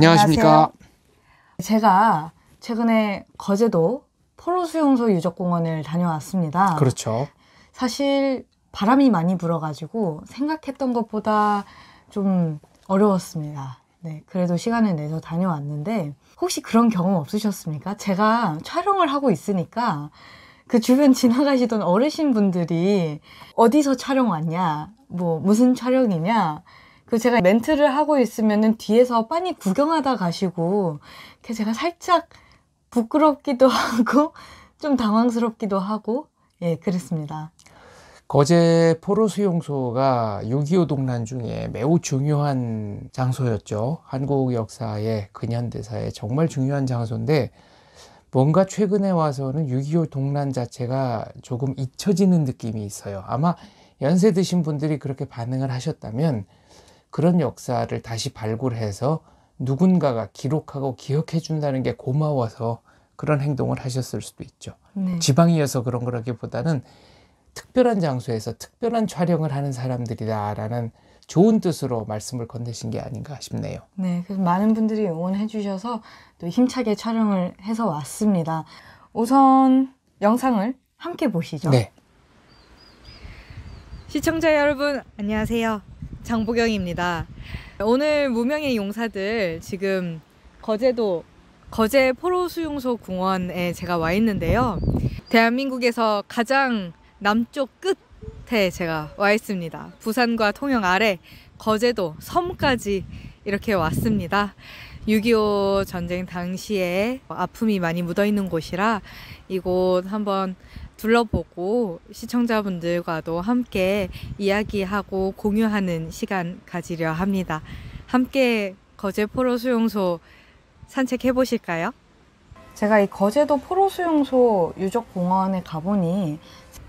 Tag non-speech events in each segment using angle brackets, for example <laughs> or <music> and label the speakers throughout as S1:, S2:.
S1: 안녕하십니까.
S2: 제가 최근에 거제도 포로수용소 유적공원을 다녀왔습니다.
S1: 그렇죠.
S2: 사실 바람이 많이 불어가지고 생각했던 것보다 좀 어려웠습니다. 네, 그래도 시간을 내서 다녀왔는데 혹시 그런 경험 없으셨습니까? 제가 촬영을 하고 있으니까 그 주변 지나가시던 어르신 분들이 어디서 촬영 왔냐, 뭐 무슨 촬영이냐, 그 제가 멘트를 하고 있으면은 뒤에서 빤히 구경하다 가시고, 그 제가 살짝 부끄럽기도 <laughs> 하고 좀 당황스럽기도 하고, 예, 그랬습니다.
S1: 거제 포로 수용소가 6.25 동란 중에 매우 중요한 장소였죠. 한국 역사의 근현대사에 정말 중요한 장소인데 뭔가 최근에 와서는 6.25 동란 자체가 조금 잊혀지는 느낌이 있어요. 아마 연세 드신 분들이 그렇게 반응을 하셨다면 그런 역사를 다시 발굴해서 누군가가 기록하고 기억해 준다는 게 고마워서 그런 행동을 하셨을 수도 있죠.
S2: 네.
S1: 지방이어서 그런 거라기보다는 특별한 장소에서 특별한 촬영을 하는 사람들이다라는 좋은 뜻으로 말씀을 건네신 게 아닌가 싶네요.
S2: 네, 그래서 많은 분들이 응원해 주셔서 또 힘차게 촬영을 해서 왔습니다. 우선 영상을 함께 보시죠.
S1: 네.
S3: 시청자 여러분 안녕하세요 장보경입니다. 오늘 무명의 용사들 지금 거제도 거제 포로수용소 공원에 제가 와 있는데요. 대한민국에서 가장 남쪽 끝에 제가 와 있습니다. 부산과 통영 아래 거제도 섬까지 이렇게 왔습니다. 6.25 전쟁 당시에 아픔이 많이 묻어 있는 곳이라 이곳 한번 둘러보고 시청자분들과도 함께 이야기하고 공유하는 시간 가지려 합니다. 함께 거제 포로 수용소 산책해 보실까요?
S2: 제가 이 거제도 포로 수용소 유적 공원에 가보니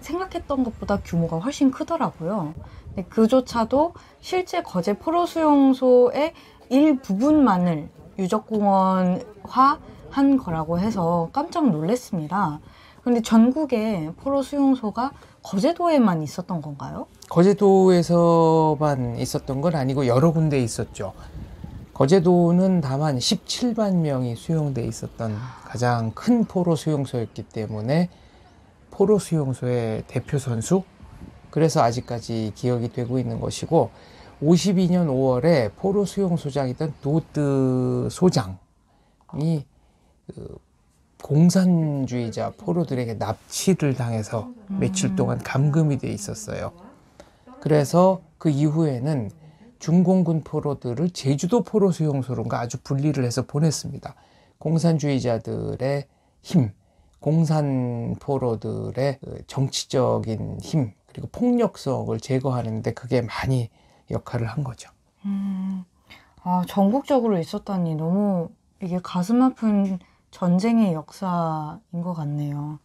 S2: 생각했던 것보다 규모가 훨씬 크더라고요. 근데 그조차도 실제 거제 포로 수용소의 일부분만을 유적공원화 한 거라고 해서 깜짝 놀랐습니다. 근데 전국에 포로 수용소가 거제도에만 있었던 건가요?
S1: 거제도에서만 있었던 건 아니고 여러 군데 있었죠. 거제도는 다만 17만 명이 수용돼 있었던 가장 큰 포로 수용소였기 때문에 포로 수용소의 대표 선수 그래서 아직까지 기억이 되고 있는 것이고 52년 5월에 포로 수용소장이던 도트 소장이 그 공산주의자 포로들에게 납치를 당해서 며칠 동안 감금이 돼 있었어요. 그래서 그 이후에는 중공군 포로들을 제주도 포로 수용소론가 아주 분리를 해서 보냈습니다. 공산주의자들의 힘, 공산 포로들의 그 정치적인 힘, 그리고 폭력성을 제거하는데 그게 많이 역할을 한 거죠.
S2: 음, 아, 전국적으로 있었다니 너무 이게 가슴 아픈 전쟁의 역사인 것 같네요.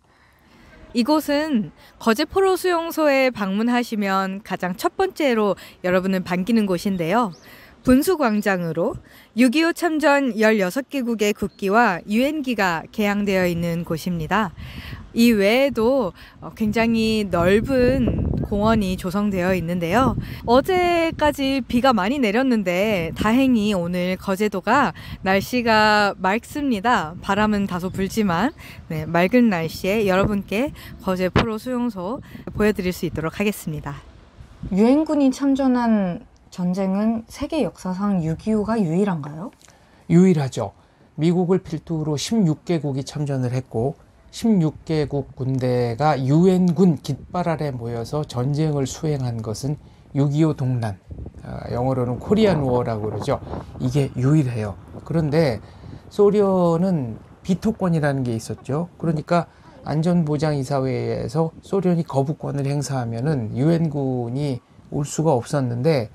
S3: 이곳은 거제 포로 수용소에 방문하시면 가장 첫 번째로 여러분을 반기는 곳인데요. 분수광장으로 6.25 참전 16개국의 국기와 유엔기가 개양되어 있는 곳입니다. 이 외에도 어, 굉장히 넓은 공원이 조성되어 있는데요. 어제까지 비가 많이 내렸는데 다행히 오늘 거제도가 날씨가 맑습니다. 바람은 다소 불지만 네, 맑은 날씨에 여러분께 거제 포로 수용소 보여드릴 수 있도록 하겠습니다.
S2: 유엔군이 참전한 전쟁은 세계 역사상 6.25가 유일한가요?
S1: 유일하죠. 미국을 필두로 16개국이 참전을 했고 16개국 군대가 유엔군 깃발 아래 모여서 전쟁을 수행한 것은 6.25 동란, 아, 영어로는 코리안 워라고 그러죠. 이게 유일해요. 그런데 소련은 비토권이라는 게 있었죠. 그러니까 안전보장이사회에서 소련이 거부권을 행사하면은 유엔군이 올 수가 없었는데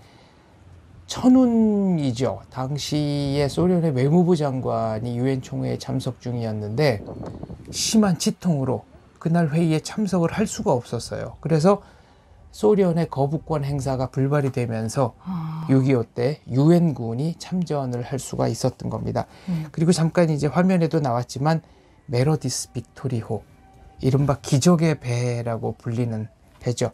S1: 천운이죠. 당시에 소련의 외무부 장관이 유엔 총회에 참석 중이었는데 심한 치통으로 그날 회의에 참석을 할 수가 없었어요. 그래서 소련의 거부권 행사가 불발이 되면서
S2: 아,
S1: 6.25 때 유엔군이 참전을 할 수가 있었던 겁니다.
S2: 음.
S1: 그리고 잠깐 이제 화면에도 나왔지만 메로디스 빅토리호 이른바 기적의 배라고 불리는 배죠.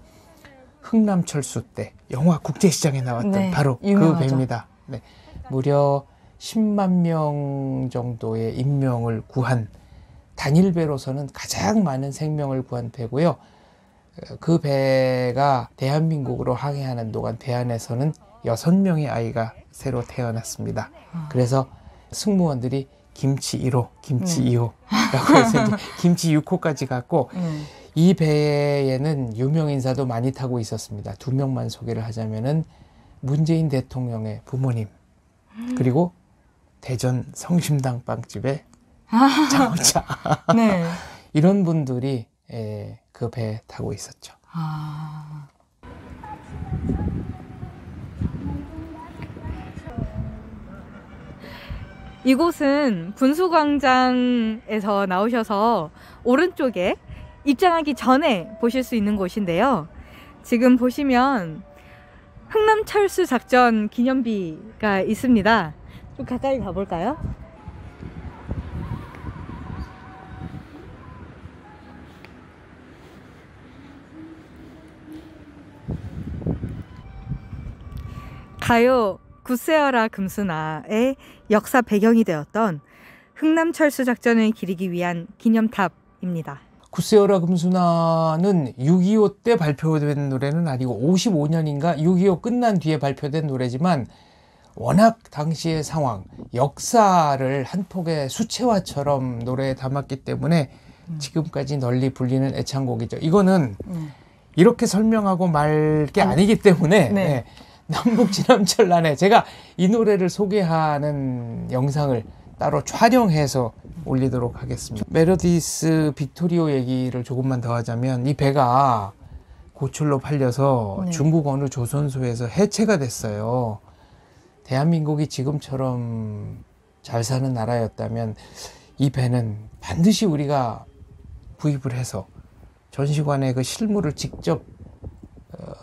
S1: 흥남철수 때 영화 국제시장에 나왔던
S2: 네,
S1: 바로 그
S2: 유명하죠.
S1: 배입니다. 네. 무려 10만 명 정도의 인명을 구한 단일 배로서는 가장 많은 생명을 구한 배고요. 어, 그 배가 대한민국으로 항해하는 동안 대안에서는 여섯 명의 아이가 새로 태어났습니다.
S2: 아.
S1: 그래서 승무원들이 김치 1호, 김치
S2: 네.
S1: 2호라고 해서 이제 김치 6호까지 갔고
S2: 네.
S1: 이 배에는 유명 인사도 많이 타고 있었습니다. 두 명만 소개를 하자면은 문재인 대통령의 부모님 그리고 대전 성심당 빵집의 장원차 <laughs>
S2: 네.
S1: 이런 분들이 그 배에 타고 있었죠.
S2: 아.
S3: 이곳은 분수광장에서 나오셔서 오른쪽에 입장하기 전에 보실 수 있는 곳인데요. 지금 보시면 흥남 철수 작전 기념비가 있습니다. 좀 가까이 가볼까요? 가요 굿세어라 금수나의 역사 배경이 되었던 흥남 철수 작전을 기리기 위한 기념탑입니다.
S1: 구세어라 금수나는 6.25 때 발표된 노래는 아니고 55년인가 6.25 끝난 뒤에 발표된 노래지만 워낙 당시의 상황, 역사를 한 폭의 수채화처럼 노래에 담았기 때문에 지금까지 널리 불리는 애창곡이죠. 이거는
S2: 네.
S1: 이렇게 설명하고 말 게 아니 기 때문에
S2: 네.
S1: 네. 남북 지남철란에 제가 이 노래를 소개하는 영상을 따로 촬영해서 올리도록 하겠습니다. 메로디스 빅토리오 얘기를 조금만 더 하자면 이 배가 고철로 팔려서
S2: 네.
S1: 중국 어느 조선소에서 해체가 됐어요. 대한민국이 지금처럼 잘 사는 나라였다면 이 배는 반드시 우리가 구입을 해서 전시관에 그 실물을 직접 어,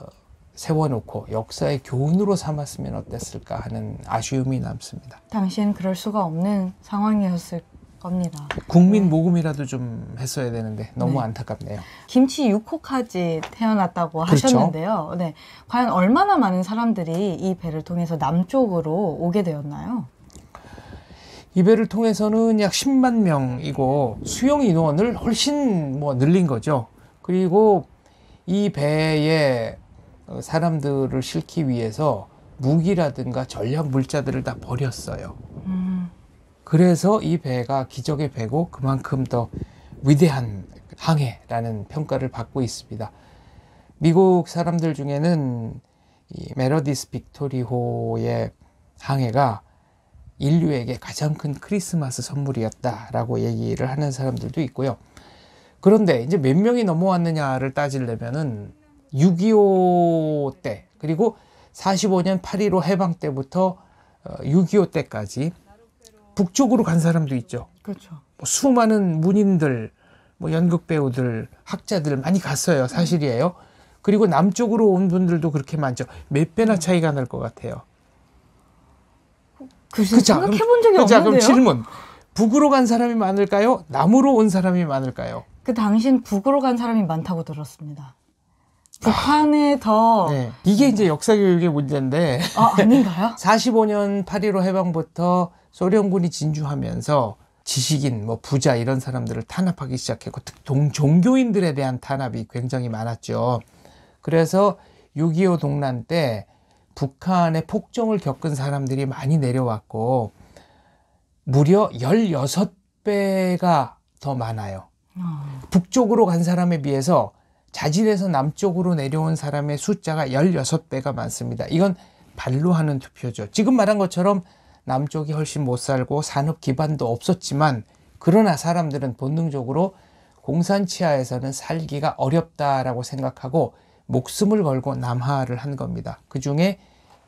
S1: 세워놓고 역사의 교훈으로 삼았으면 어땠을까 하는 아쉬움이 남습니다.
S2: 당시엔 그럴 수가 없는 상황이었을 겁니다.
S1: 국민 모금이라도 좀 했어야 되는데 너무
S2: 네.
S1: 안타깝네요.
S2: 김치 6호까지 태어났다고
S1: 그렇죠.
S2: 하셨는데요. 네. 과연 얼마나 많은 사람들이 이 배를 통해서 남쪽으로 오게 되었나요?
S1: 이 배를 통해서는 약 10만 명이고 수용 인원을 훨씬 뭐 늘린 거죠. 그리고 이 배에 어, 사람들을 싣기 위해서 무기라든가 전략 물자들을 다 버렸어요.
S2: 음,
S1: 그래서 이 배가 기적의 배고 그만큼 더 위대한 항해라는 평가를 받고 있습니다. 미국 사람들 중에는 이 메러디스 빅토리호의 항해가 인류에게 가장 큰 크리스마스 선물이었다라고 얘기를 하는 사람들도 있고요. 그런데 이제 몇 명이 넘어왔느냐를 따지려면은 6.25 때, 그리고 45년 8.15 해방 때부터 6.25 때까지 북쪽으로 간 사람도 있죠.
S2: 그렇죠.
S1: 뭐 수많은 문인들, 뭐 연극 배우들, 학자들 많이 갔어요. 사실이에요. 그리고 남쪽으로 온 분들도 그렇게 많죠. 몇 배나 차이가 날 것 같아요.
S2: 글쎄
S1: 그쵸?
S2: 생각해 본 적이
S1: 자, 그럼
S2: 없는데요.
S1: 질문. 북으로 간 사람이 많을까요? 남으로 온 사람이 많을까요?
S2: 그 당신 북으로 간 사람이 많다고 들었습니다. 북한에 더
S1: 네. 이게 이제 역사 교육의 문제인데
S2: 아, 아닌가요? <laughs>
S1: 45년 8.15 해방부터 소련군이 진주하면서 지식인, 뭐 부자 이런 사람들을 탄압하기 시작했고 특동 종교인들에 대한 탄압이 굉장히 많았죠. 그래서 6.25 동란 때 북한의 폭정을 겪은 사람들이 많이 내려왔고 무려 16배가 더 많아요.
S2: 어,
S1: 북쪽으로 간 사람에 비해서 자진해서 남쪽으로 내려온 사람의 숫자가 16배가 많습니다. 이건 발로 하는 투표죠. 지금 말한 것처럼 남쪽이 훨씬 못 살고 산업 기반도 없었지만 그러나 사람들은 본능적으로 공산 치하에서는 살기가 어렵다라고 생각하고 목숨을 걸고 남하를 한 겁니다. 그 중에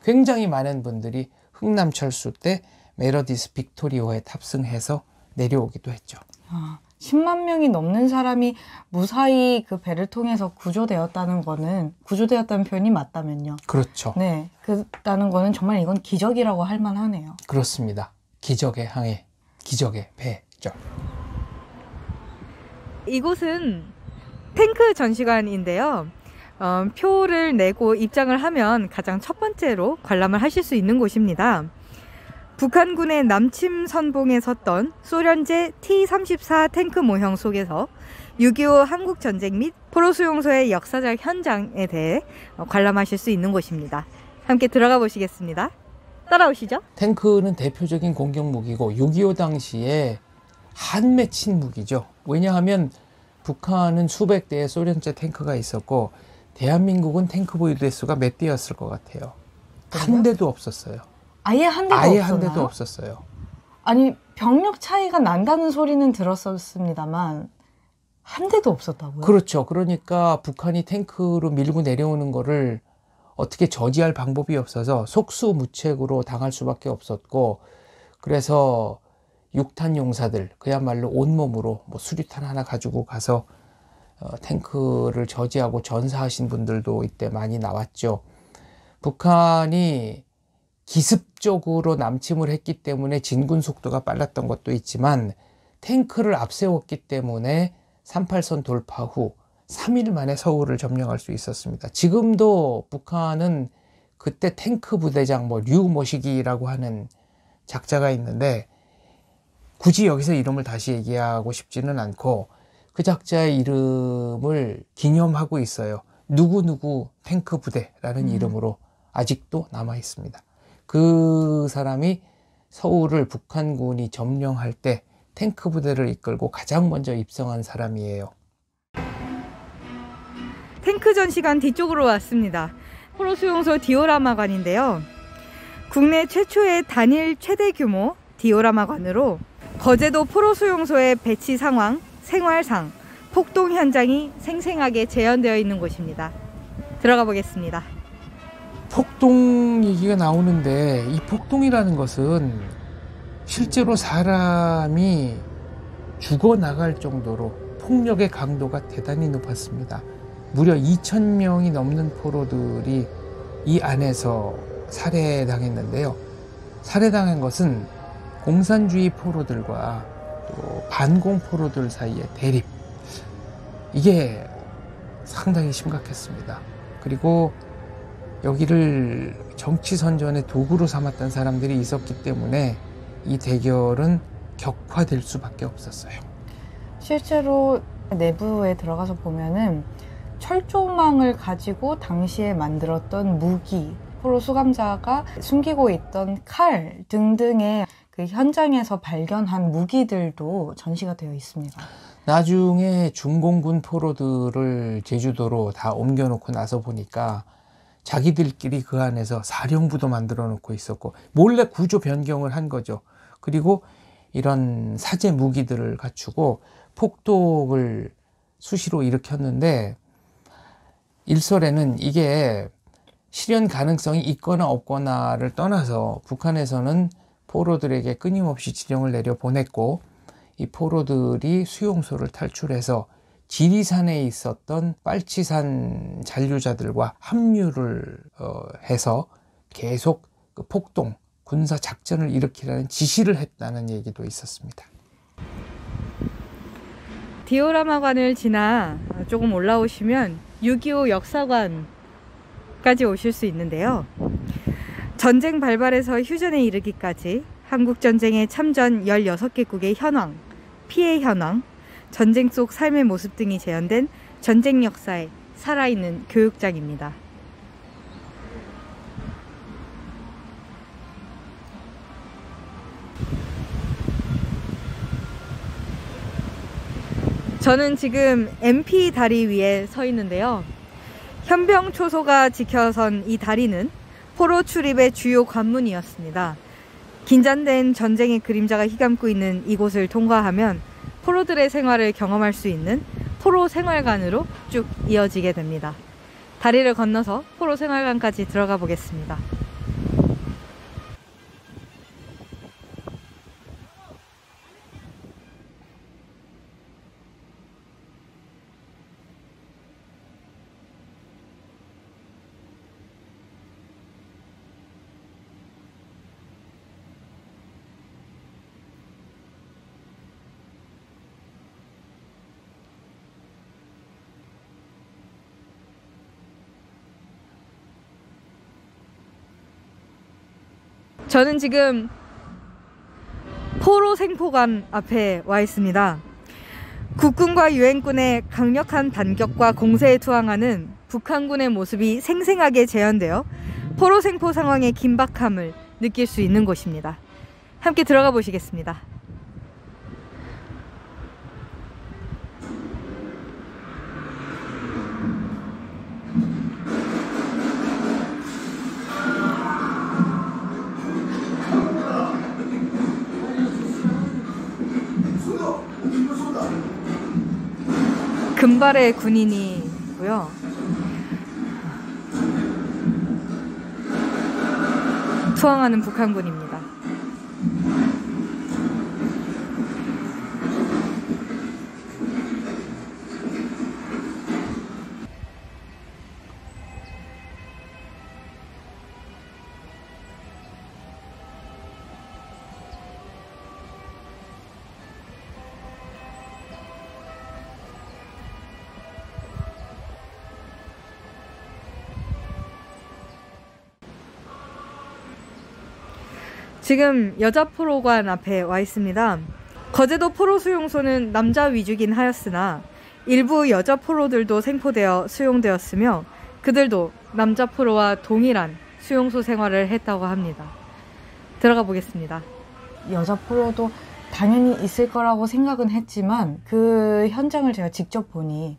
S1: 굉장히 많은 분들이 흥남 철수 때 메러디스 빅토리오에 탑승해서 내려오기도 했죠.
S2: 아, 10만 명이 넘는 사람이 무사히 그 배를 통해서 구조되었다는 거는 구조되었다는 표현이 맞다면요.
S1: 그렇죠.
S2: 네, 그다는 거는 정말 이건 기적이라고 할 만하네요.
S1: 그렇습니다. 기적의 항해, 기적의 배죠.
S3: 이곳은 탱크 전시관인데요. 어, 표를 내고 입장을 하면 가장 첫 번째로 관람을 하실 수 있는 곳입니다. 북한군의 남침 선봉에 섰던 소련제 T-34 탱크 모형 속에서 6.25 한국 전쟁 및 포로 수용소의 역사적 현장에 대해 어, 관람하실 수 있는 곳입니다. 함께 들어가 보시겠습니다. 따라오시죠.
S1: 탱크는 대표적인 공격 무기고 6.25 당시에 한 맺힌 무기죠. 왜냐하면 북한은 수백 대의 소련제 탱크가 있었고 대한민국은 탱크 보유 대 수가 몇 대였을 것 같아요. 한 대도 없었어요.
S2: 아예 한 대도
S1: 아예? 한 대도 없었어요.
S2: 아니 병력 차이가 난다는 소리는 들었었습니다만 한 대도 없었다고요?
S1: 그렇죠. 그러니까 북한이 탱크로 밀고 내려오는 거를 어떻게 저지할 방법이 없어서 속수무책으로 당할 수밖에 없었고 그래서 육탄 용사들 그야말로 온몸으로 뭐 수류탄 하나 가지고 가서 어, 탱크를 저지하고 전사하신 분들도 이때 많이 나왔죠. 북한이 기습적으로 남침을 했기 때문에 진군 속도가 빨랐던 것도 있지만 탱크를 앞세웠기 때문에 38선 돌파 후 3일 만에 서울을 점령할 수 있었습니다. 지금도 북한은 그때 탱크 부대장 뭐 류모시기라고 하는 작자가 있는데 굳이 여기서 이름을 다시 얘기하고 싶지는 않고 그 작자의 이름을 기념하고 있어요. 누구누구 탱크 부대라는
S2: 음.
S1: 이름으로 아직도 남아 있습니다. 그 사람이 서울을 북한군이 점령할 때 탱크 부대를 이끌고 가장 먼저 입성한 사람이에요.
S3: 탱크 전시관 뒤쪽으로 왔습니다. 포로 수용소 디오라마관인데요. 국내 최초의 단일 최대 규모 디오라마관으로 거제도 포로 수용소의 배치 상황, 생활상, 폭동 현장이 생생하게 재현되어 있는 곳입니다. 들어가 보겠습니다.
S1: 폭동 얘기가 나오는데 이 폭동이라는 것은 실제로 사람이 죽어 나갈 정도로 폭력의 강도가 대단히 높았습니다. 무려 2,000명이 넘는 포로들이 이 안에서 살해당했는데요. 살해당한 것은 공산주의 포로들과 또 반공 포로들 사이의 대립. 이게 상당히 심각했습니다. 그리고 여기를 정치 선전의 도구로 삼았던 사람들이 있었기 때문에 이 대결은 격화될 수밖에 없었어요.
S2: 실제로 내부에 들어가서 보면은 철조망을 가지고 당시에 만들었던 무기, 포로 수감자가 숨기고 있던 칼 등등의 그 현장에서 발견한 무기들도 전시가 되어 있습니다.
S1: 나중에 중공군 포로들을 제주도로 다 옮겨놓고 나서 보니까 자기들끼리 그 안에서 사령부도 만들어 놓고 있었고 몰래 구조 변경을 한 거죠. 그리고 이런 사제 무기들을 갖추고 폭동을 수시로 일으켰는데 일설에는 이게 실현 가능성이 있거나 없거나를 떠나서 북한에서는 포로들에게 끊임없이 지령을 내려 보냈고 이 포로들이 수용소를 탈출해서 지리산에 있었던 빨치산 잔류자들과 합류를 어, 해서 계속 그 폭동 군사 작전을 일으키라는 지시를 했다는 얘기도 있었습니다.
S3: 디오라마관을 지나 조금 올라오시면 6.25 역사관까지 오실 수 있는데요. 전쟁 발발에서 휴전에 이르기까지 한국전쟁의 참전 16개국의 현황, 피해 현황, 전쟁 속 삶의 모습 등이 재현된 전쟁 역사의 살아있는 교육장입니다. 저는 지금 MP 다리 위에 서 있는데요. 현병 초소가 지켜선 이 다리는 포로 출입의 주요 관문이었습니다. 긴장된 전쟁의 그림자가 휘감고 있는 이곳을 통과하면 포로들의 생활을 경험할 수 있는 포로 생활관으로 쭉 이어지게 됩니다. 다리를 건너서 포로 생활관까지 들어가 보겠습니다. 저는 지금 포로 생포관 앞에 와 있습니다. 국군과 유엔군의 강력한 반격과 공세에 투항하는 북한군의 모습이 생생하게 재현되어 포로 생포 상황의 긴박함을 느낄 수 있는 곳입니다. 함께 들어가 보시겠습니다. 금발의 군인이고요. 투항하는 북한군입니다. 지금 여자 포로관 앞에 와 있습니다. 거제도 포로 수용소는 남자 위주긴 하였으나 일부 여자 포로들도 생포되어 수용되었으며 그들도 남자 포로와 동일한 수용소 생활을 했다고 합니다. 들어가 보겠습니다.
S2: 여자 포로도 당연히 있을 거라고 생각은 했지만 그 현장을 제가 직접 보니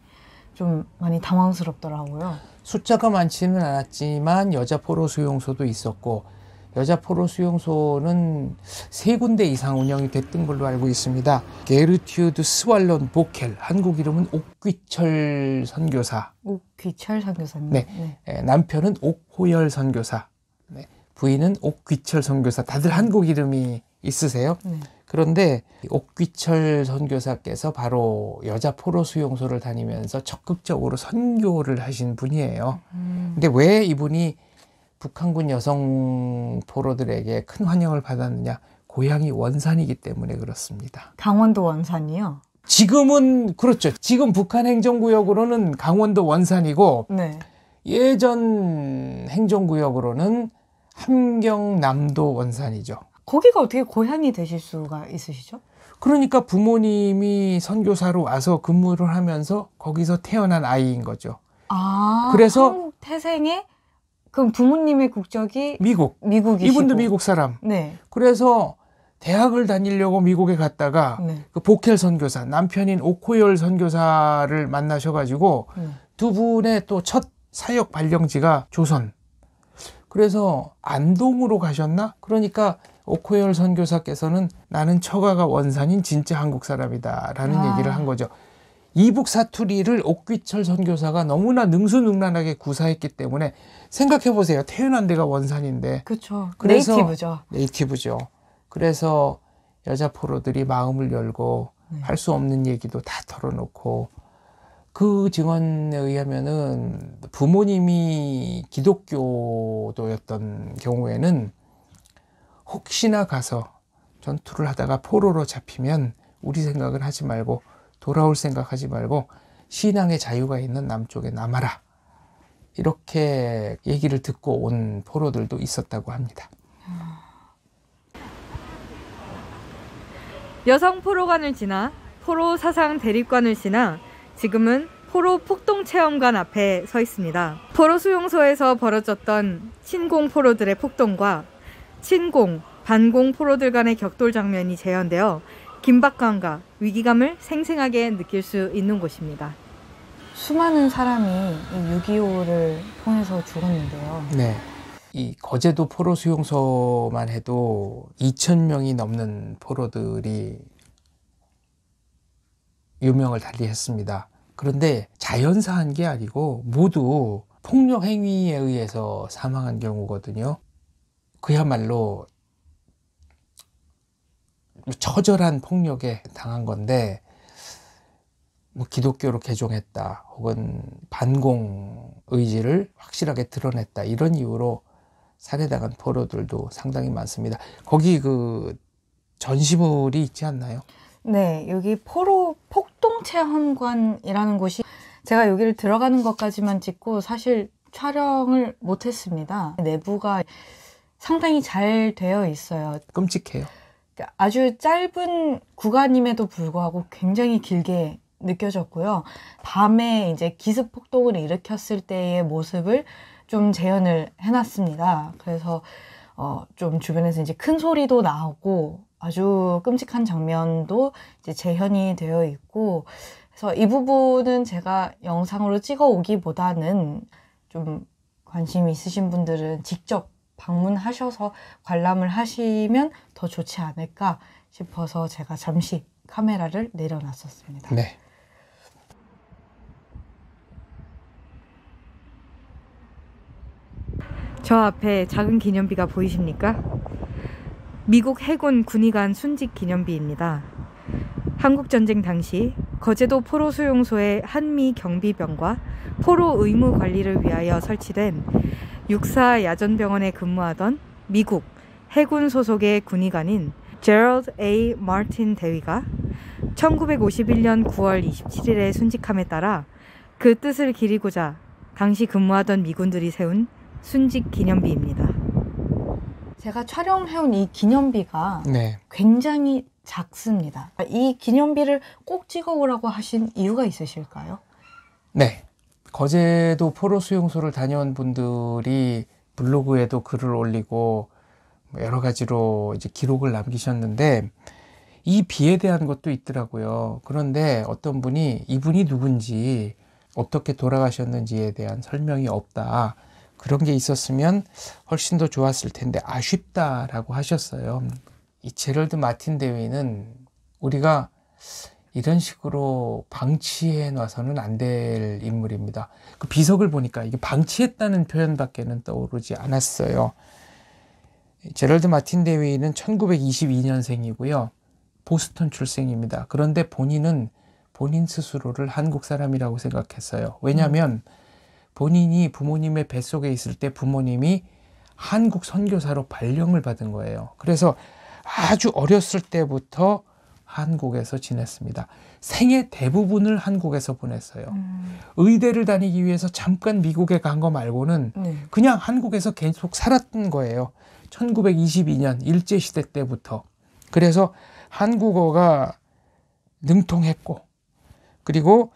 S2: 좀 많이 당황스럽더라고요.
S1: 숫자가 많지는 않았지만 여자 포로 수용소도 있었고 여자 포로 수용소는 세 군데 이상 운영이 됐던 걸로 알고 있습니다. 게르튜드 스왈론 보켈 한국 이름은 옥귀철 선교사
S2: 옥귀철 선교사님.
S1: 네. 에, 남편은 옥호열 선교사 네. 부인은 옥귀철 선교사 다들 한국 이름이 있으세요?
S2: 네.
S1: 그런데 옥귀철 선교사께서 바로 여자 포로 수용소를 다니면서 적극적으로 선교를 하신 분이에요.
S2: 음,
S1: 근데 왜 이분이 북한군 여성 포로들에게 큰 환영을 받았느냐? 고향이 원산이기 때문에 그렇습니다.
S2: 강원도 원산이요.
S1: 지금은 그렇죠. 지금 북한 행정구역으로는 강원도 원산이고
S2: 네.
S1: 예전 행정구역으로는 함경남도 원산이죠.
S2: 거기가 어떻게 고향이 되실 수가 있으시죠?
S1: 그러니까 부모님이 선교사로 와서 근무를 하면서 거기서 태어난 아이인 거죠.
S2: 아.
S1: 그래서-
S2: 태생에 그럼 부모님의 국적이
S1: 미국.
S2: 미국이시고.
S1: 이분도 미국 사람.
S2: 네.
S1: 그래서 대학을 다니려고 미국에 갔다가
S2: 네.
S1: 그 보켈 선교사 남편인 오코열 선교사를 만나셔가지고
S2: 네.
S1: 두 분의 또 첫 사역 발령지가 조선. 그래서 안동으로 가셨나? 그러니까 오코열 선교사께서는 나는 처가가 원산인 진짜 한국 사람이다라는
S2: 아.
S1: 얘기를 한 거죠. 이북 사투리를 옥귀철 선교사가 너무나 능수능란하게 구사했기 때문에 생각해 보세요. 태어난 데가 원산인데
S2: 그렇죠. 네이티브죠.
S1: 네이티브죠. 그래서 여자 포로들이 마음을 열고
S2: 네.
S1: 할수 없는 얘기도 다 털어놓고 그 증언에 의하면은 부모님이 기독교도였던 경우에는 혹시나 가서 전투를 하다가 포로로 잡히면 우리 생각은 하지 말고 돌아올 생각하지 말고 신앙의 자유가 있는 남쪽에 남아라. 이렇게 얘기를 듣고 온 포로들도 있었다고 합니다.
S3: 여성 포로관을 지나 포로 사상 대립관을 지나 지금은 포로 폭동 체험관 앞에 서 있습니다. 포로 수용소에서 벌어졌던 친공 포로들의 폭동과 친공, 반공 포로들 간의 격돌 장면이 재현되어 긴박감과 위기감을 생생하게 느낄 수 있는 곳입니다.
S2: 수많은 사람이 6.25를 통해서 죽었는데요.
S1: 네. 이 거제도 포로 수용소만 해도 2천 명이 넘는 포로들이 유명을 달리했습니다. 그런데 자연사한 게 아니고 모두 폭력 행위에 의해서 사망한 경우거든요. 그야말로 처절한 폭력에 당한 건데 뭐 기독교로 개종했다 혹은 반공 의지를 확실하게 드러냈다 이런 이유로 살해당한 포로들도 상당히 많습니다. 거기 그 전시물이 있지 않나요?
S2: 네, 여기 포로 폭동 체험관이라는 곳이 제가 여기를 들어가는 것까지만 찍고 사실 촬영을 못했습니다. 내부가 상당히 잘 되어 있어요.
S1: 끔찍해요.
S2: 그러니까 아주 짧은 구간임에도 불구하고 굉장히 길게 느껴졌고요. 밤에 이제 기습 폭동을 일으켰을 때의 모습을 좀 재현을 해놨습니다. 그래서 어, 좀 주변에서 이제 큰 소리도 나오고 아주 끔찍한 장면도 이제 재현이 되어 있고 그래서 이 부분은 제가 영상으로 찍어 오기보다는 좀 관심 있으신 분들은 직접 방문하셔서 관람을 하시면 더 좋지 않을까 싶어서 제가 잠시 카메라를 내려놨었습니다.
S1: 네.
S3: 저 앞에 작은 기념비가 보이십니까? 미국 해군 군의관 순직 기념비입니다. 한국전쟁 당시 거제도 포로 수용소의 한미 경비병과 포로 의무 관리를 위하여 설치된 육사 야전병원에 근무하던 미국 해군 소속의 군의관인 제럴드 A. 마틴 대위가 1951년 9월 27일에 순직함에 따라 그 뜻을 기리고자 당시 근무하던 미군들이 세운 순직 기념비입니다.
S2: 제가 촬영해온 이 기념비가
S1: 네.
S2: 굉장히 작습니다. 이 기념비를 꼭 찍어오라고 하신 이유가 있으실까요?
S1: 네. 거제도 포로 수용소를 다녀온 분들이 블로그에도 글을 올리고 뭐 여러 가지로 이제 기록을 남기셨는데 이 비에 대한 것도 있더라고요. 그런데 어떤 분이 이분이 누군지 어떻게 돌아가셨는지에 대한 설명이 없다. 그런 게 있었으면 훨씬 더 좋았을 텐데 아쉽다라고 하셨어요. 이 제럴드 마틴 대위는 우리가 이런 식으로 방치해 놔서는 안 될 인물입니다. 그 비석을 보니까 이게 방치했다는 표현밖에는 떠오르지 않았어요. 제럴드 마틴 대위는 1922년생이고요. 보스턴 출생입니다. 그런데 본인은 본인 스스로를 한국 사람이라고 생각했어요. 왜냐하면 본인이 부모님의 뱃속에 있을 때 부모님이 한국 선교사로 발령을 받은 거예요. 그래서 아주 어렸을 때부터 한국에서 지냈습니다. 생애 대부분을 한국에서 보냈어요.
S2: 음,
S1: 의대를 다니기 위해서 잠깐 미국에 간 거 말고는
S2: 네.
S1: 그냥 한국에서 계속 살았던 거예요. 1922년 일제시대 때부터. 그래서 한국어가 능통했고, 그리고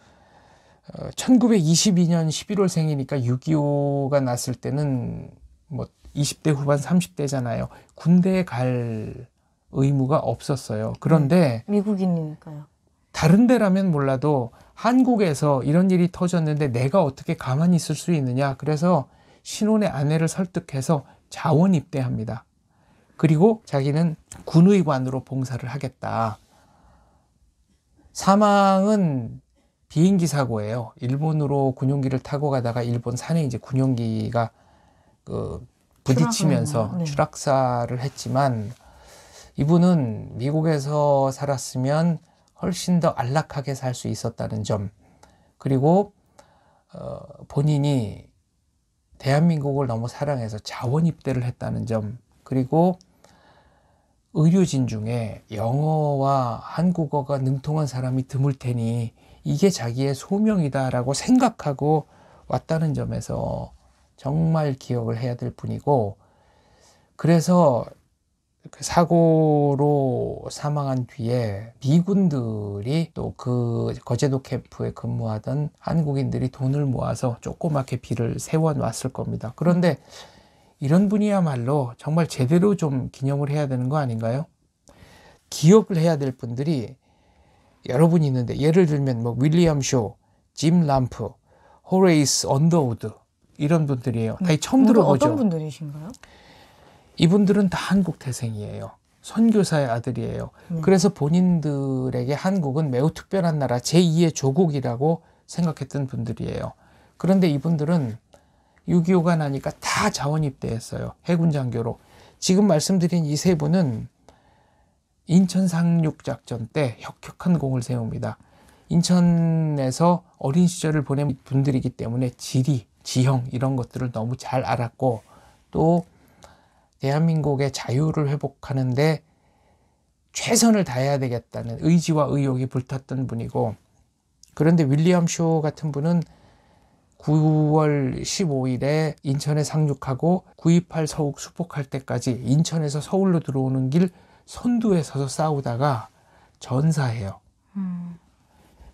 S1: 1922년 11월 생이니까 6.25가 났을 때는 뭐 20대 후반 30대잖아요. 군대에 갈 의무가 없었어요. 그런데
S2: 미국인이니까요.
S1: 다른 데라면 몰라도 한국에서 이런 일이 터졌는데 내가 어떻게 가만히 있을 수 있느냐. 그래서 신혼의 아내를 설득해서 자원 입대합니다. 그리고 자기는 군의관으로 봉사를 하겠다. 사망은 비행기 사고예요. 일본으로 군용기를 타고 가다가 일본 산에 이제 군용기가 그 부딪히면서
S2: 네.
S1: 추락사를 했지만 이분은 미국에서 살았으면 훨씬 더 안락하게 살 수 있었다는 점. 그리고 어, 본인이 대한민국을 너무 사랑해서 자원 입대를 했다는 점. 그리고 의료진 중에 영어와 한국어가 능통한 사람이 드물 테니 이게 자기의 소명이다라고 생각하고 왔다는 점에서 정말 기억을 해야 될 뿐이고 그래서 그 사고로 사망한 뒤에 미군들이 또 그 거제도 캠프에 근무하던 한국인들이 돈을 모아서 조그맣게 비를 세워 놨을 겁니다. 그런데 이런 분이야말로 정말 제대로 좀 기념을 해야 되는 거 아닌가요? 기억을 해야 될 분들이 여러 분이 있는데 예를 들면 뭐 윌리엄 쇼, 짐 램프, 호레이스 언더우드 이런 분들이에요. 다 처음 들어보죠.
S2: 어떤 분들이신가요?
S1: 이분들은 다 한국 태생이에요. 선교사의 아들이에요.
S2: 네.
S1: 그래서 본인들에게 한국은 매우 특별한 나라, 제2의 조국이라고 생각했던 분들이에요. 그런데 이분들은 6.25가 나니까 다 자원 입대했어요. 해군 장교로. 지금 말씀드린 이 세 분은 인천 상륙 작전 때 혁혁한 공을 세웁니다. 인천에서 어린 시절을 보낸 분들이기 때문에 지리, 지형 이런 것들을 너무 잘 알았고 또 대한민국의 자유를 회복하는데 최선을 다해야 되겠다는 의지와 의욕이 불탔던 분이고 그런데 윌리엄 쇼 같은 분은 9월 15일에 인천에 상륙하고 9.28 서욱 수복할 때까지 인천에서 서울로 들어오는 길 선두에 서서 싸우다가 전사해요.
S2: 음.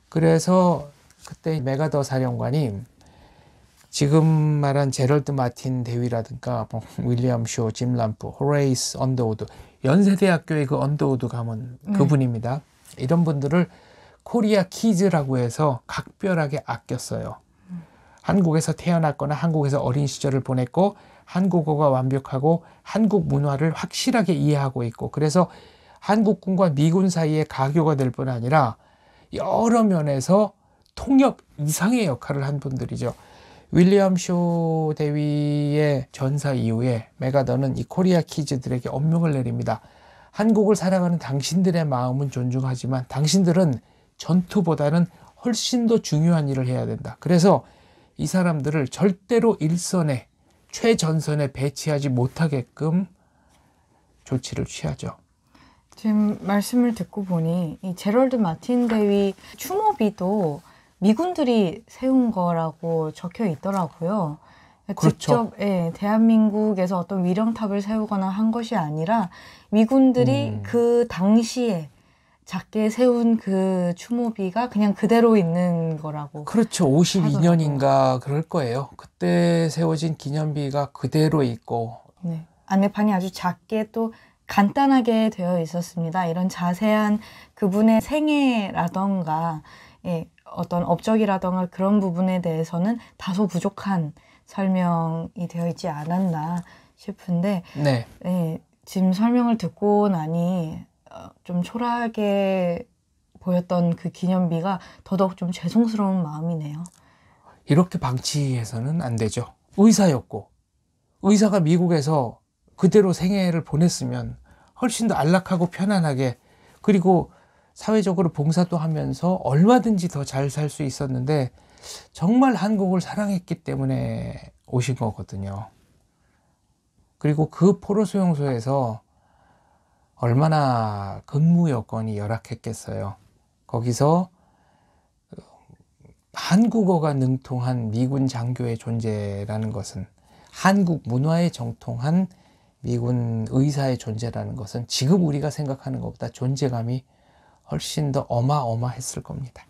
S1: 그래서 그때 맥아더 사령관이 지금 말한 제럴드 마틴 대위라든가 뭐 윌리엄 쇼, 짐 람프, 호레이스 언더우드 연세대학교의 그 언더우드 가문
S2: 네.
S1: 그분입니다. 이런 분들을 Korea kids라고 해서 각별하게 아꼈어요. 한국에서 태어났거나 한국에서 어린 시절을 보냈고 한국어가 완벽하고 한국 문화를 확실하게 이해하고 있고 그래서 한국군과 미군 사이의 가교가 될 뿐 아니라 여러 면에서 통역 이상의 역할을 한 분들이죠. 윌리엄 쇼 대위의 전사 이후에 메가더는 이 코리아 키즈들에게 엄명을 내립니다. 한국을 사랑하는 당신들의 마음은 존중하지만 당신들은 전투보다는 훨씬 더 중요한 일을 해야 된다. 그래서 이 사람들을 절대로 일선에 최전선에 배치하지 못하게끔 조치를 취하죠.
S2: 지금 말씀을 듣고 보니 이 제럴드 마틴 대위 추모비도 미군들이 세운 거라고 적혀 있더라고요.
S1: 그렇죠.
S2: 직접 예, 대한민국에서 어떤 위령탑을 세우거나 한 것이 아니라 미군들이
S1: 음.
S2: 그 당시에 작게 세운 그 추모비가 그냥 그대로 있는 거라고.
S1: 그렇죠. 52년인가 그럴 거예요. 그때 세워진 기념비가 그대로 있고
S2: 네. 안내판이 아주 작게 또 간단하게 되어 있었습니다. 이런 자세한 그분의 생애라던가 예, 어떤 업적이라던가 그런 부분에 대해서는 다소 부족한 설명이 되어 있지 않았나 싶은데
S1: 네.
S2: 예, 지금 설명을 듣고 나니 어, 좀 초라하게 보였던 그 기념비가 더더욱 좀 죄송스러운 마음이네요.
S1: 이렇게 방치해서는 안 되죠. 의사였고 의사가 미국에서 그대로 생애를 보냈으면 훨씬 더 안락하고 편안하게 그리고 사회적으로 봉사도 하면서 얼마든지 더 잘 살 수 있었는데 정말 한국을 사랑했기 때문에 오신 거거든요. 그리고 그 포로 수용소에서 얼마나 근무 여건이 열악했겠어요. 거기서 한국어가 능통한 미군 장교의 존재라는 것은 한국 문화에 정통한 미군 의사의 존재라는 것은 지금 우리가 생각하는 것보다 존재감이 훨씬 더 어마어마했을 겁니다.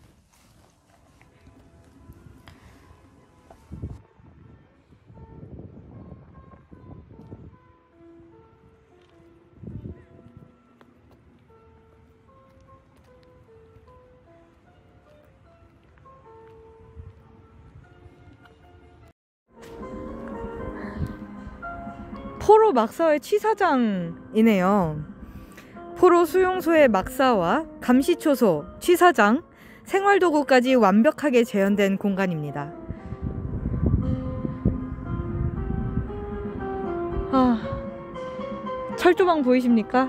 S3: 포로 막사의 취사장이네요. 포로 수용소의 막사와 감시초소, 취사장, 생활도구까지 완벽하게 재현된 공간입니다. 아, 철조망 보이십니까?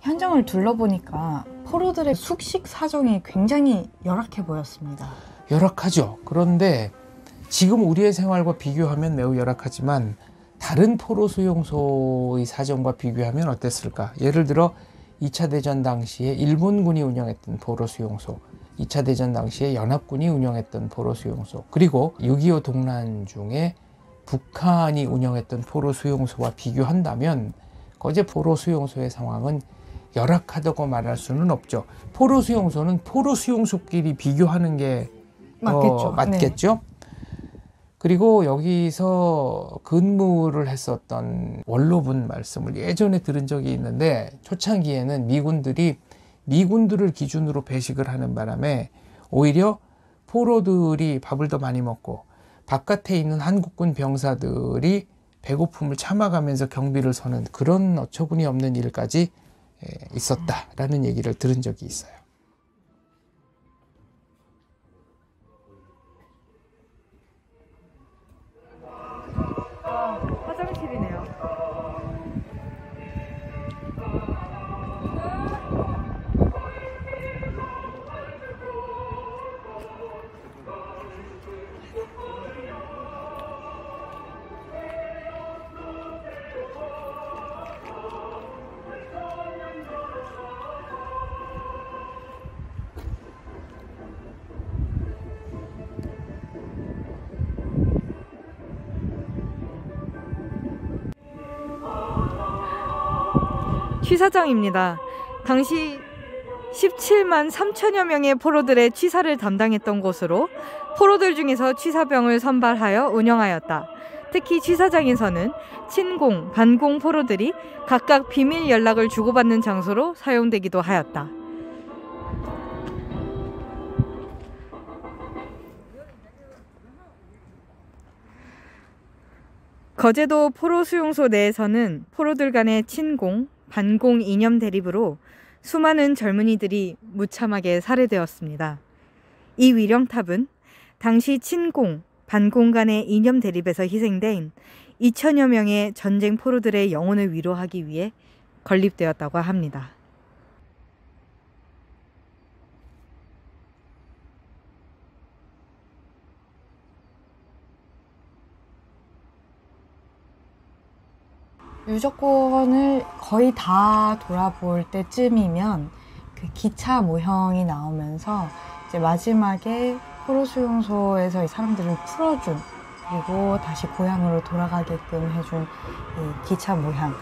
S2: 현장을 둘러보니까 포로들의 숙식 사정이 굉장히 열악해 보였습니다.
S1: 열악하죠. 그런데 지금 우리의 생활과 비교하면 매우 열악하지만 다른 포로 수용소의 사정과 비교하면 어땠을까? 예를 들어 2차 대전 당시에 일본군이 운영했던 포로 수용소, 2차 대전 당시에 연합군이 운영했던 포로 수용소, 그리고 6.25 동란 중에 북한이 운영했던 포로 수용소와 비교한다면 거제 포로 수용소의 상황은 열악하다고 말할 수는 없죠. 포로 수용소는 포로 수용소끼리 비교하는 게
S2: 맞겠죠.
S1: 어, 맞겠죠. 그리고 여기서 근무를 했었던 원로분 말씀을 예전에 들은 적이 있는데 초창기에는 미군들이 미군들을 기준으로 배식을 하는 바람에 오히려 포로들이 밥을 더 많이 먹고 바깥에 있는 한국군 병사들이 배고픔을 참아가면서 경비를 서는 그런 어처구니 없는 일까지 예, 있었다라는 얘기를 들은 적이 있어요.
S3: 취사장입니다. 당시 17만 3천여 명의 포로들의 취사를 담당했던 곳으로 포로들 중에서 취사병을 선발하여 운영하였다. 특히 취사장에서는 친공, 반공 포로들이 각각 비밀 연락을 주고받는 장소로 사용되기도 하였다. 거제도 포로 수용소 내에서는 포로들 간의 친공, 반공 이념 대립으로 수많은 젊은이들이 무참하게 살해되었습니다. 이 위령탑은 당시 친공, 반공 간의 이념 대립에서 희생된 2천여 명의 전쟁 포로들의 영혼을 위로하기 위해 건립되었다고 합니다.
S2: 유적권을 거의 다 돌아볼 때쯤이면 그 기차 모형이 나오면서 이제 마지막에 포로 수용소에서 이 사람들을 풀어준 그리고 다시 고향으로 돌아가게끔 해준 이 기차 모양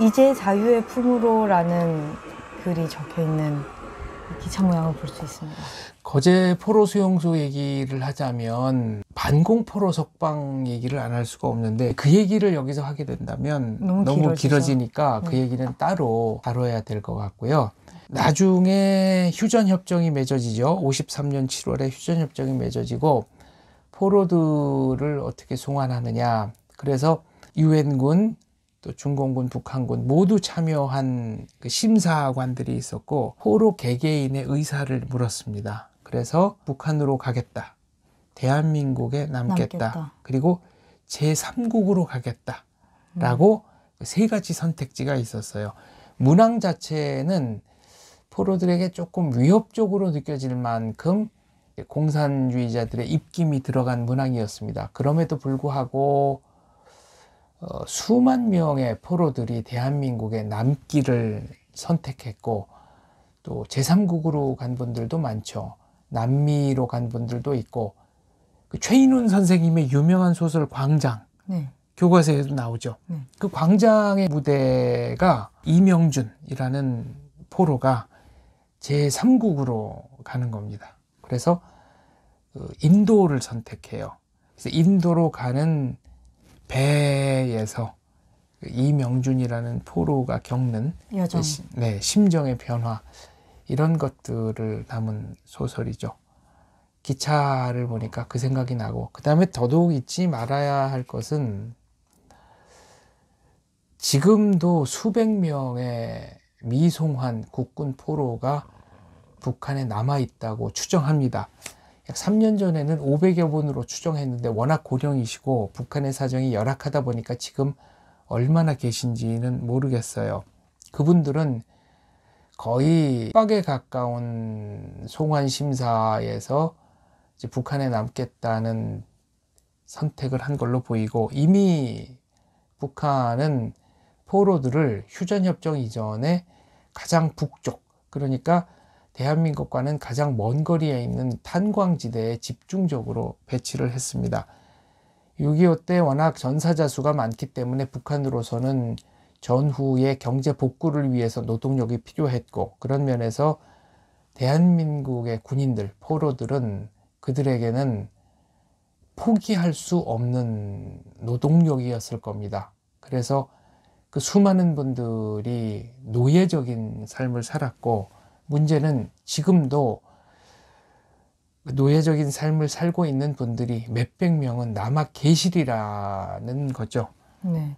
S2: 이제 자유의 품으로라는 글이 적혀 있는 이 기차 모양을 볼 수 있습니다.
S1: 거제 포로 수용소 얘기를 하자면 반공 포로 석방 얘기를 안 할 수가 없는데 그 얘기를 여기서 하게 된다면
S2: 너무
S1: 너무. 길어지니까 그
S2: 네.
S1: 얘기는 따로 다뤄야 될 것 같고요. 나중에 휴전 협정이 맺어지죠. 53년 7월에 휴전 협정이 맺어지고 포로들을 어떻게 송환하느냐. 그래서 유엔군 또 중공군, 북한군 모두 참여한 그 심사관들이 있었고 포로 개개인의 의사를 물었습니다. 그래서 북한으로 가겠다. 대한민국에 남겠다.
S2: 남겠다.
S1: 그리고 제3국으로 가겠다. 라고 세 가지 선택지가 있었어요. 문항 자체는 포로들에게 조금 위협적으로 느껴질 만큼 공산주의자들의 입김이 들어간 문항이었습니다. 그럼에도 불구하고 어, 수만 명의 포로들이 대한민국에 남기를 선택했고 또 제3국으로 간 분들도 많죠. 남미로 간 분들도 있고 그 최인훈 선생님의 유명한 소설 광장
S2: 네.
S1: 교과서에도 나오죠.
S2: 네.
S1: 그 광장의 무대가 이명준이라는 포로가 제 3국으로 가는 겁니다. 그래서 그 인도를 선택해요. 그래서 인도로 가는 배에서 그 이명준이라는 포로가 겪는
S2: 여정.
S1: 그 시- 네, 심정의 변화 이런 것들을 담은 소설이죠. 기차를 보니까 그 생각이 나고 그 다음에 더더욱 잊지 말아야 할 것은 지금도 수백 명의 미송환 국군 포로가 북한에 남아 있다고 추정합니다. 약 3년 전에는 500여 분으로 추정했는데 워낙 고령이시고 북한의 사정이 열악하다 보니까 지금 얼마나 계신지는 모르겠어요. 그분들은 거의 빡에 가까운 송환 심사에서 북한에 남겠다는 선택을 한 걸로 보이고 이미 북한은 포로들을 휴전협정 이전에 가장 북쪽 그러니까 대한민국과는 가장 먼 거리에 있는 탄광지대에 집중적으로 배치를 했습니다. 6.25 때 워낙 전사자 수가 많기 때문에 북한으로서는 전후의 경제 복구를 위해서 노동력이 필요했고 그런 면에서 대한민국의 군인들, 포로들은 그들에게는 포기할 수 없는 노동력이었을 겁니다. 그래서 그 수많은 분들이 노예적인 삶을 살았고 문제는 지금도 노예적인 삶을 살고 있는 분들이 몇백 명은 남아 계시리라는 거죠.
S2: 네.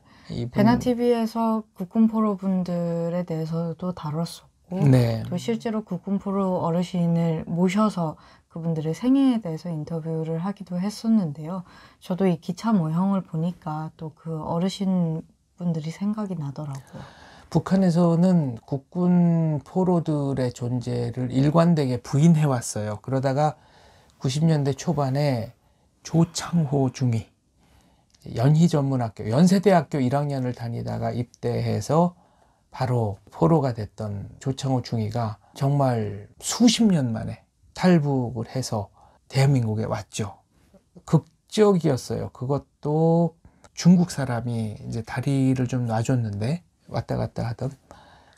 S2: 베나 TV에서 국군 포로 분들에 대해서도 다뤘었고
S1: 네.
S2: 또 실제로 국군 포로 어르신을 모셔서 그분들의 생애에 대해서 인터뷰를 하기도 했었는데요. 저도 이 기차 모형을 보니까 또 그 어르신 분들이 생각이 나더라고요.
S1: 북한에서는 국군 포로들의 존재를 일관되게 부인해 왔어요. 그러다가 90년대 초반에 조창호 중위 연희 전문학교 연세대학교 1학년을 다니다가 입대해서 바로 포로가 됐던 조창호 중위가 정말 수십 년 만에 탈북을 해서 대한민국에 왔죠. 극적이었어요. 그것도 중국 사람이 이제 다리를 좀 놔줬는데 왔다 갔다 하던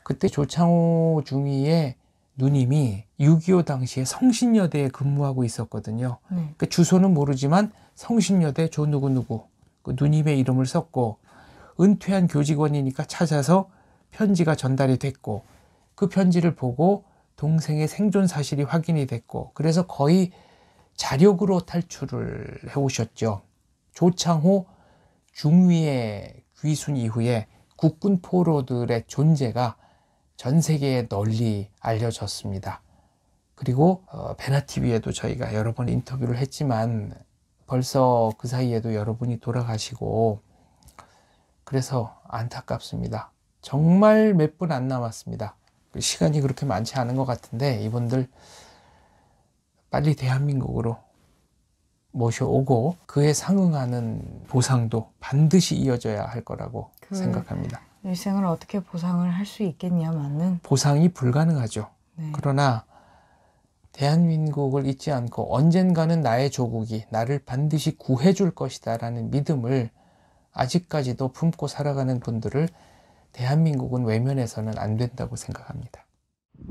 S1: 그때 조창호 중위의 누님이 6.25 당시에 성신여대에 근무하고 있었거든요.
S2: 네.
S1: 그 주소는 모르지만 성신여대 조 누구누구 그 누님의 이름을 썼고 은퇴한 교직원이니까 찾아서 편지가 전달이 됐고 그 편지를 보고 동생의 생존 사실이 확인이 됐고 그래서 거의 자력으로 탈출을 해오셨죠. 조창호 중위의 귀순 이후에 국군 포로들의 존재가 전 세계에 널리 알려졌습니다. 그리고 어, 베나TV에도 저희가 여러 번 인터뷰를 했지만 벌써 그 사이에도 여러분이 돌아가시고 그래서 안타깝습니다. 정말 몇 분 안 남았습니다. 그 시간이 그렇게 많지 않은 것 같은데 이분들 빨리 대한민국으로 모셔오고 그에 상응하는 보상도 반드시 이어져야 할 거라고
S2: 그-
S1: 생각합니다.
S2: 일생을 어떻게 보상을 할 수 있겠냐 맞는.
S1: 보상이 불가능하죠.
S2: 네.
S1: 그러나 대한민국을 잊지 않고 언젠가는 나의 조국이 나를 반드시 구해줄 것이다라는 믿음을 아직까지도 품고 살아가는 분들을 대한민국은 외면해서는 안 된다고 생각합니다.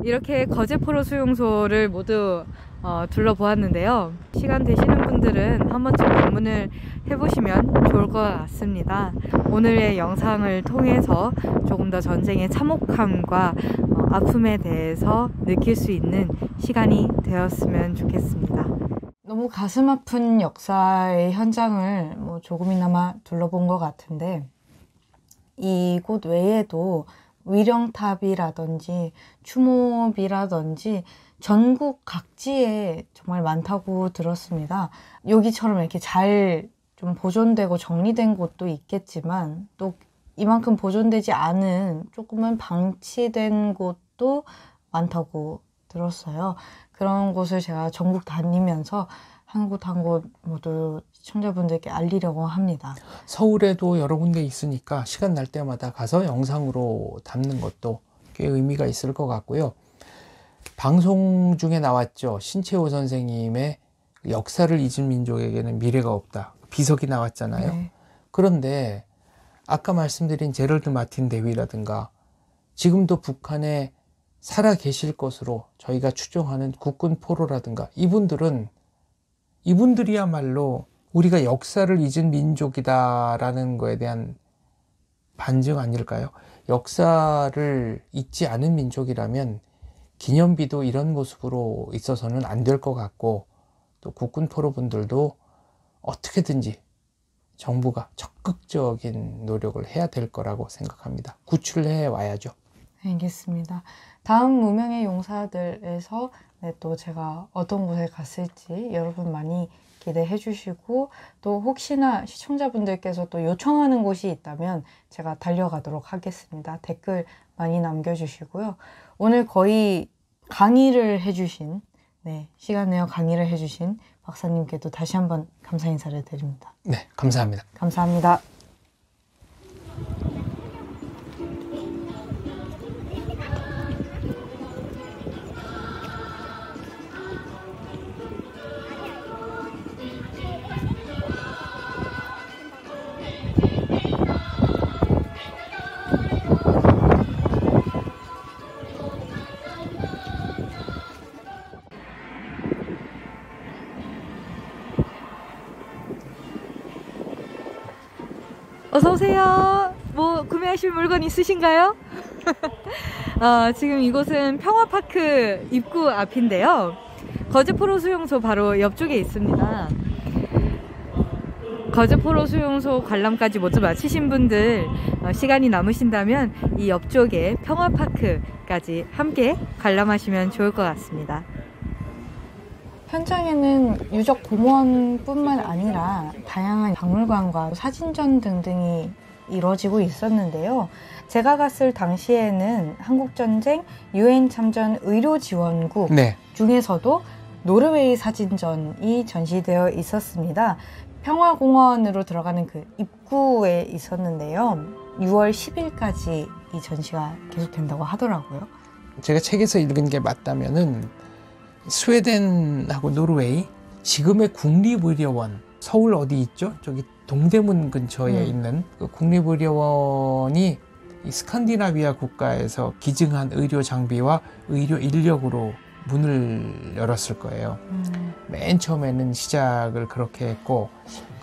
S3: 이렇게 거제포로 수용소를 모두 어, 둘러보았는데요. 시간 되시는 분들은 한 번쯤 방문을 해보시면 좋을 것 같습니다. 오늘의 영상을 통해서 조금 더 전쟁의 참혹함과 어, 아픔에 대해서 느낄 수 있는 시간이 되었으면 좋겠습니다.
S2: 너무 가슴 아픈 역사의 현장을 뭐 조금이나마 둘러본 것 같은데 이곳 외에도 위령탑이라든지 추모비라든지 전국 각지에 정말 많다고 들었습니다. 여기처럼 이렇게 잘 좀 보존되고 정리된 곳도 있겠지만 또 이만큼 보존되지 않은 조금은 방치된 곳도 많다고 들었어요. 그런 곳을 제가 전국 다니면서 한 곳 한 곳 모두 시청자분들께 알리려고 합니다.
S1: 서울에도 여러 군데 있으니까 시간 날 때마다 가서 영상으로 담는 것도 꽤 의미가 있을 것 같고요. 방송 중에 나왔죠. 신채호 선생님의 역사를 잊은 민족에게는 미래가 없다. 비석이 나왔잖아요.
S2: 네.
S1: 그런데 아까 말씀드린 제럴드 마틴 대위라든가 지금도 북한에 살아 계실 것으로 저희가 추정하는 국군 포로라든가 이분들은 이분들이야말로 우리가 역사를 잊은 민족이다라는 거에 대한 반증 아닐까요? 역사를 잊지 않은 민족이라면 기념비도 이런 모습으로 있어서는 안 될 것 같고 또 국군 포로분들도 어떻게든지 정부가 적극적인 노력을 해야 될 거라고 생각합니다. 구출해 와야죠.
S2: 알겠습니다. 다음 무명의 용사들에서 네, 또 제가 어떤 곳에 갔을지 여러분 많이 기대해 주시고 또 혹시나 시청자분들께서 또 요청하는 곳이 있다면 제가 달려가도록 하겠습니다. 댓글 많이 남겨주시고요. 오늘 거의 강의를 해주신 네, 시간 내어 강의를 해주신 박사님께도 다시 한번 감사 인사를 드립니다.
S1: 네, 감사합니다.
S2: 감사합니다.
S3: 어서 오세요. 뭐 구매하실 물건 있으신가요? <laughs> 어, 지금 이곳은 평화파크 입구 앞인데요. 거제포로 수용소 바로 옆쪽에 있습니다. 거제포로 수용소 관람까지 모두 마치신 분들 어, 시간이 남으신다면 이 옆쪽에 평화파크까지 함께 관람하시면 좋을 것 같습니다.
S2: 현장에는 유적 공원뿐만 아니라 다양한 박물관과 사진전 등등이 이루어지고 있었는데요. 제가 갔을 당시에는 한국전쟁 유엔 참전 의료 지원국
S1: 네,
S2: 중에서도 노르웨이 사진전이 전시되어 있었습니다. 평화공원으로 들어가는 그 입구에 있었는데요. 6월 10일까지 이 전시가 계속된다고 하더라고요.
S1: 제가 책에서 읽은 게 맞다면은 스웨덴하고 노르웨이 지금의 국립의료원 서울 어디 있죠? 저기 동대문 근처에
S2: 음.
S1: 있는 그 국립의료원이 이 스칸디나비아 국가에서 기증한 의료 장비와 의료 인력으로 문을 열었을 거예요.
S2: 음,
S1: 맨 처음에는 시작을 그렇게 했고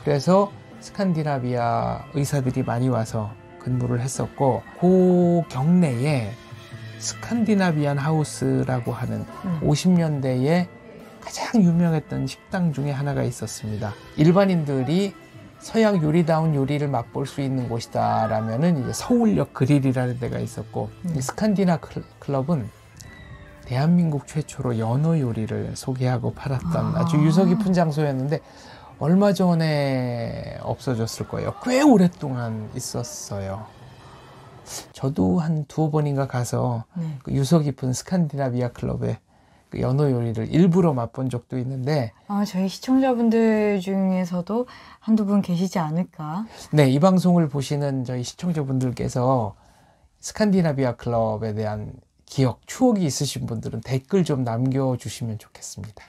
S1: 그래서 스칸디나비아 의사들이 많이 와서 근무를 했었고 그 경내에 스칸디나비안 하우스라고 하는
S2: 음.
S1: 50년대에 가장 유명했던 식당 중에 하나가 있었습니다. 일반인들이 서양 요리다운 요리를 맛볼 수 있는 곳이다라면은 이제 서울역 그릴이라는 데가 있었고
S2: 음.
S1: 이 스칸디나 클- 클럽은 대한민국 최초로 연어 요리를 소개하고 팔았던
S2: 아.
S1: 아. 주 유서 깊은 장소였는데 얼마 전에 없어졌을 거예요. 꽤 오랫동안 있었어요. 저도 한 두어 번인가 가서
S2: 네.
S1: 그 유서 깊은 스칸디나비아 클럽에 그 연어 요리를 일부러 맛본 적도 있는데
S2: 아 저희 시청자분들 중에서도 한두 분 계시지 않을까?
S1: 네, 이 방송을 보시는 저희 시청자분들께서 스칸디나비아 클럽에 대한 기억, 추억이 있으신 분들은 댓글 좀 남겨 주시면 좋겠습니다.